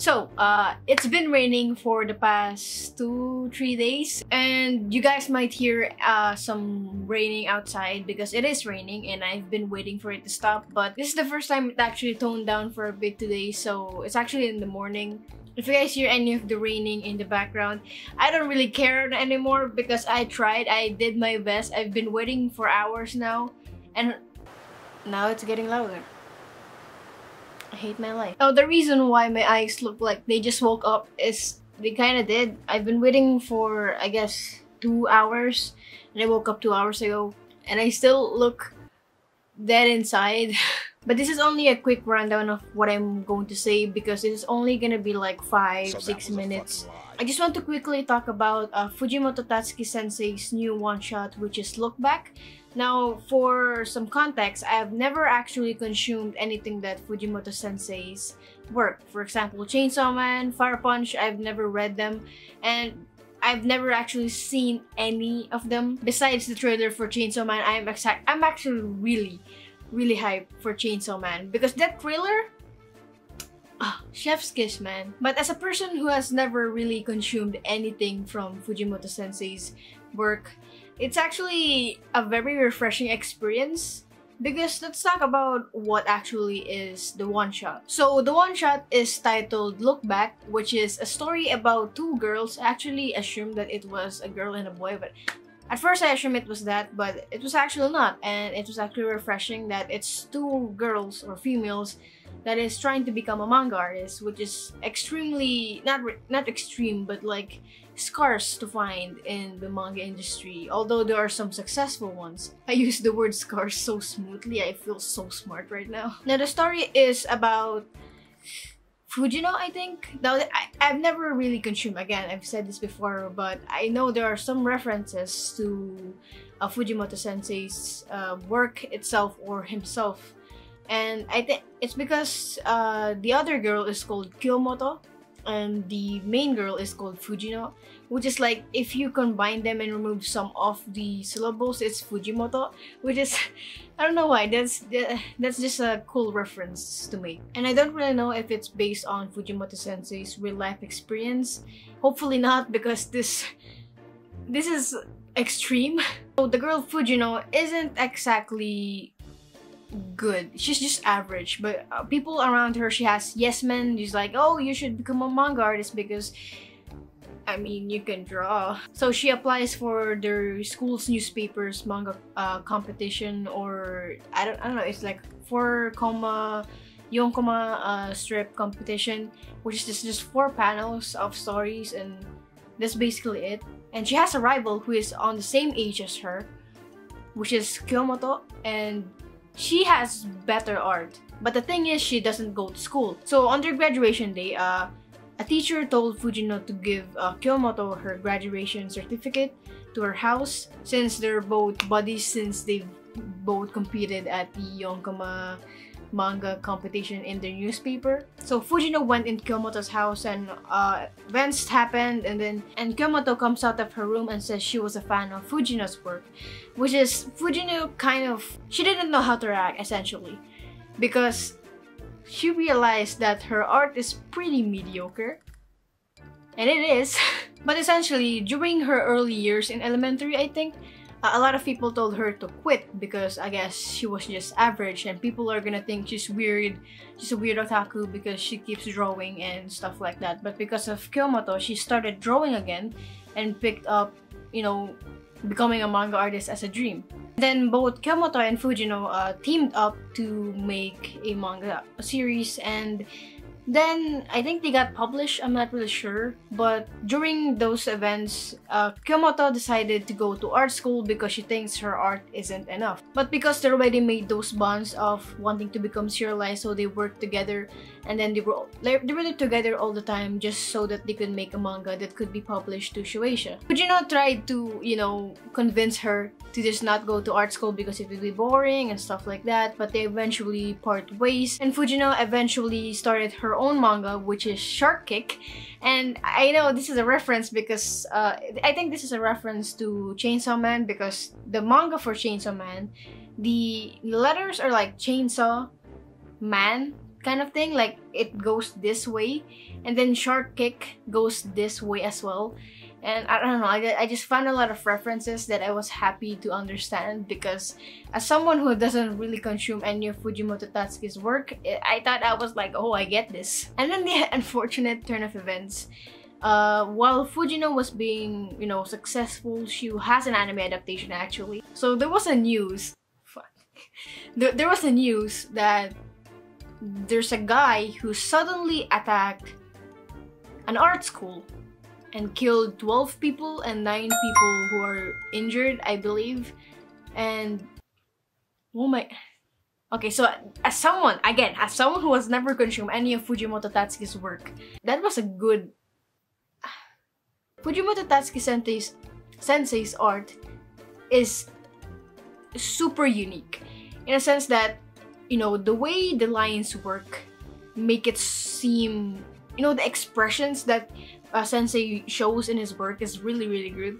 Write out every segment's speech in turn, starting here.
So, uh, it's been raining for the past two, three days, and you guys might hear uh, some raining outside because it is raining and I've been waiting for it to stop. But this is the first time it actually toned down for a bit today, so it's actually in the morning. If you guys hear any of the raining in the background, I don't really care anymore because I tried, I did my best. I've been waiting for hours now, and now it's getting louder. I hate my life. Oh, the reason why my eyes look like they just woke up is they kind of did. I've been waiting for, I guess, two hours. And I woke up two hours ago. And I still look dead inside. but this is only a quick rundown of what I'm going to say because it's only gonna be like five, so six minutes. I just want to quickly talk about uh, Fujimoto Tatsuki Sensei's new one-shot, which is Look Back. Now, for some context, I have never actually consumed anything that Fujimoto Sensei's work. For example, Chainsaw Man, Fire Punch, I've never read them, and I've never actually seen any of them. Besides the trailer for Chainsaw Man, I'm I'm actually really, really hyped for Chainsaw Man because that trailer Oh, chef's kiss, man. But as a person who has never really consumed anything from Fujimoto Sensei's work, it's actually a very refreshing experience because let's talk about what actually is the one shot. So the one shot is titled Look Back, which is a story about two girls. I actually assumed that it was a girl and a boy, but at first I assumed it was that, but it was actually not. And it was actually refreshing that it's two girls or females that is trying to become a manga artist, which is extremely not not extreme, but like scarce to find in the manga industry. Although there are some successful ones. I use the word scarce so smoothly. I feel so smart right now. Now the story is about Fujino, I think. Now, I, I've never really consumed, again, I've said this before, but I know there are some references to uh, Fujimoto sensei's uh, work itself or himself and I think it's because uh, the other girl is called Kyomoto and the main girl is called Fujino which is like if you combine them and remove some of the syllables it's Fujimoto which is I don't know why that's that's just a cool reference to make and I don't really know if it's based on Fujimoto sensei's real life experience. Hopefully not because this this is extreme. So the girl Fujino isn't exactly good. She's just average, but uh, people around her, she has yes men. She's like, oh, you should become a manga artist because, I mean, you can draw. So she applies for their school's newspaper's manga uh, competition, or I don't, I don't know. It's like four koma, yung comma uh, strip competition, which is just just four panels of stories, and that's basically it. And she has a rival who is on the same age as her, which is Kyomoto, and she has better art. But the thing is, she doesn't go to school. So on their graduation day, uh, a teacher told Fujino to give uh, Kyomoto her graduation certificate to her house since they're both buddies since they've both competed at the Yonkoma manga competition in the newspaper. So Fujino went in Kyomoto's house and uh, events happened and then and Kyomoto comes out of her room and says she was a fan of Fujino's work. Which is Fujino kind of she didn't know how to react essentially because she realized that her art is pretty mediocre. And it is. but essentially, during her early years in elementary, I think, a lot of people told her to quit because I guess she was just average and people are gonna think she's weird, she's a weird otaku because she keeps drawing and stuff like that. But because of Kyomoto, she started drawing again and picked up, you know, becoming a manga artist as a dream. Then both Kyomoto and Fujino uh, teamed up to make a manga series and then I think they got published, I'm not really sure. But during those events, uh, Kyomoto decided to go to art school because she thinks her art isn't enough. But because they already made those bonds of wanting to become serialized, so they worked together and then they were they were together all the time just so that they could make a manga that could be published to Shueisha. Fujino tried to, you know, convince her to just not go to art school because it would be boring and stuff like that, but they eventually part ways and Fujino eventually started her own manga, which is Shark Kick. And I know this is a reference because uh, I think this is a reference to Chainsaw Man because the manga for Chainsaw Man the letters are like chainsaw man kind of thing. Like it goes this way. And then shark kick goes this way as well and I don't know I, I just found a lot of references that I was happy to understand because as someone who doesn't really consume any of Fujimoto Tatsuki's work I thought I was like oh I get this and then the unfortunate turn of events uh, while Fujino was being, you know, successful, she has an anime adaptation actually. So there was a news, fuck, there, there was a news that there's a guy who suddenly attacked an art school and killed 12 people and 9 people who are injured, I believe. And oh my Okay, so as someone, again, as someone who has never consumed any of Fujimoto Tatsuki's work, that was a good... Fujimoto Tatsuki sensei's, sensei's art is super unique in a sense that you know, the way the lines work make it seem, you know, the expressions that uh, Sensei shows in his work is really, really good.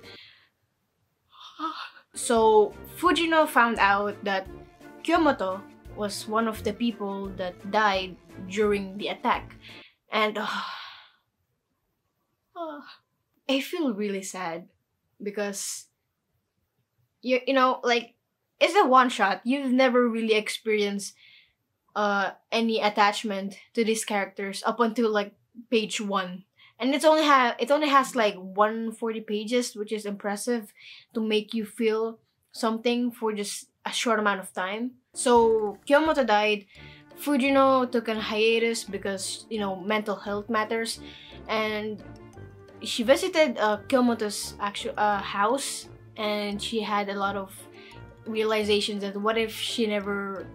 So, Fujino found out that Kyomoto was one of the people that died during the attack. And uh, uh, I feel really sad because you you know like it's a one shot. You've never really experienced uh any attachment to these characters up until like page one. And it's only have it only has like 140 pages, which is impressive to make you feel something for just a short amount of time. So Kyomoto died. Fujino took a hiatus because you know mental health matters, and she visited uh, actual uh, house, and she had a lot of realizations that what if she never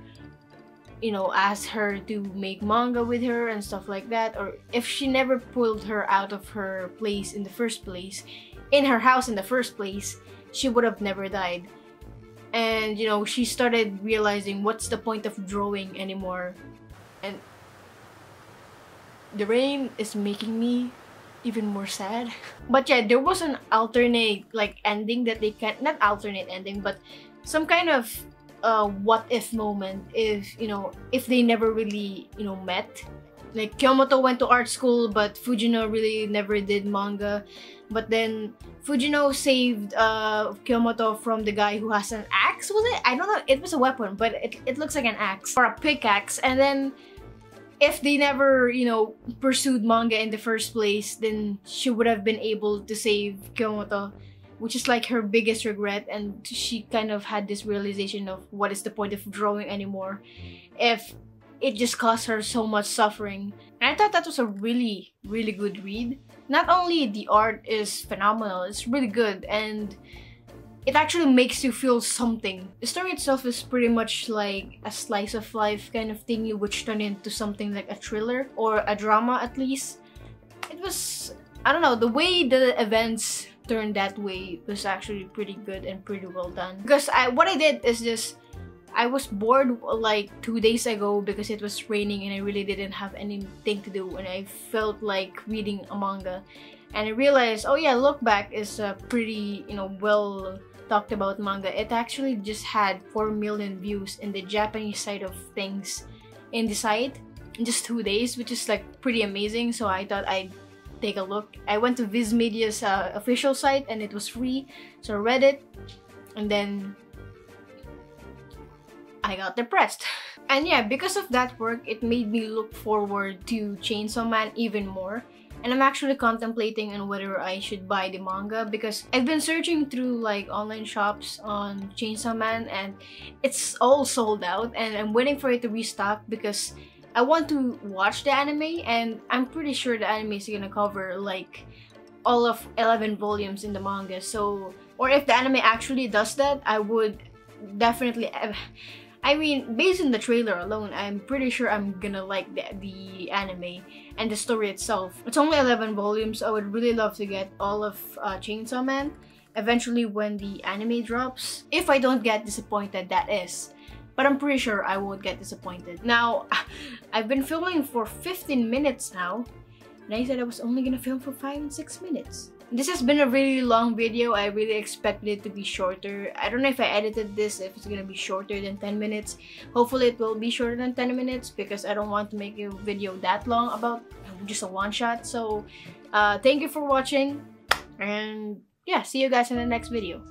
you know asked her to make manga with her and stuff like that or if she never pulled her out of her place in the first place in her house in the first place she would have never died. And you know she started realizing what's the point of drawing anymore. And the rain is making me even more sad. But yeah there was an alternate like ending that they can not alternate ending but some kind of uh, what if moment if you know if they never really you know met. Like Kyomoto went to art school but Fujino really never did manga. But then Fujino saved uh, Kyomoto from the guy who has an axe was it? I don't know. It was a weapon but it, it looks like an axe or a pickaxe. And then if they never you know pursued manga in the first place then she would have been able to save Kyomoto which is like her biggest regret and she kind of had this realization of what is the point of drawing anymore if it just caused her so much suffering and i thought that was a really really good read not only the art is phenomenal it's really good and it actually makes you feel something. The story itself is pretty much like a slice of life kind of thing which turned into something like a thriller or a drama at least. It was, I don't know, the way the events turned that way was actually pretty good and pretty well done. Because I what I did is just I was bored like two days ago because it was raining and I really didn't have anything to do and I felt like reading a manga. And I realized oh yeah look back is a pretty you know well talked about manga. It actually just had 4 million views in the Japanese side of things in the site in just two days which is like pretty amazing. So I thought I'd take a look. I went to Viz Media's uh, official site and it was free, so I read it, and then I got depressed. And yeah, because of that work, it made me look forward to Chainsaw Man even more. And I'm actually contemplating on whether I should buy the manga because I've been searching through like online shops on Chainsaw Man and it's all sold out and I'm waiting for it to restock because I want to watch the anime and I'm pretty sure the anime is gonna cover like all of 11 volumes in the manga so or if the anime actually does that I would definitely I mean based on the trailer alone I'm pretty sure I'm gonna like the, the anime and the story itself. It's only 11 volumes I would really love to get all of uh, Chainsaw Man eventually when the anime drops if I don't get disappointed that is but I'm pretty sure I won't get disappointed. Now, I've been filming for 15 minutes now, and I said I was only gonna film for 5 and 6 minutes. this has been a really long video. I really expected it to be shorter. I don't know if I edited this, if it's gonna be shorter than 10 minutes. Hopefully it will be shorter than 10 minutes because I don't want to make a video that long about just a one shot. So uh, thank you for watching and yeah, see you guys in the next video.